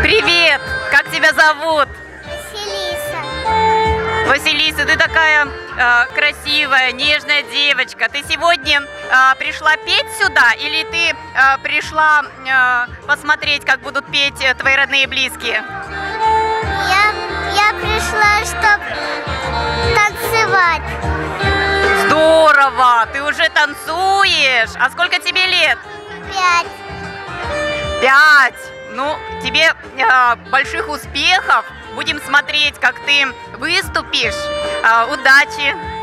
Привет! Как тебя зовут? Василиса. Василиса, ты такая э, красивая, нежная девочка. Ты сегодня э, пришла петь сюда или ты э, пришла э, посмотреть, как будут петь э, твои родные и близкие? Я, я пришла, чтобы танцевать. Здорово! Ты уже танцуешь! А сколько тебе лет? Пять. Пять! Ну, тебе э, больших успехов! Будем смотреть, как ты выступишь. Э, удачи!